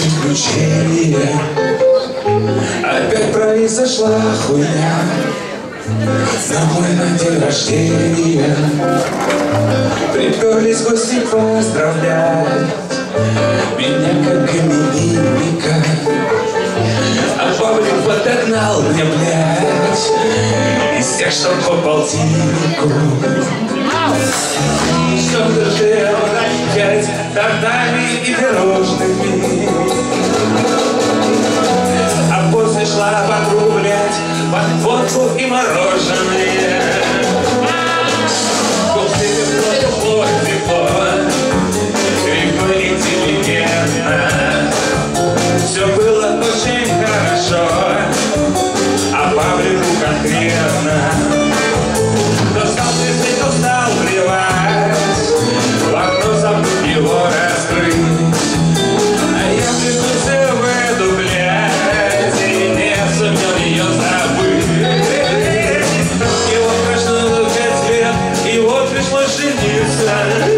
приключения Опять произошла хуйня. На мой на день рождения. Приперлись гости поздравлять Меня как именинника А Павлик подогнал мне, блядь Из тех, что по полтиннику Чтоб дождем отвечать тортами и пирожными А после шла погрублять под водку и мороженое на конкретно. Кто стал плевать, кто стал плевать, вопрос об его раскрыть. А я влюбился в эту блядь и не сумел ее забыть. И вот прошло пять лет, и вот пришлось жениться.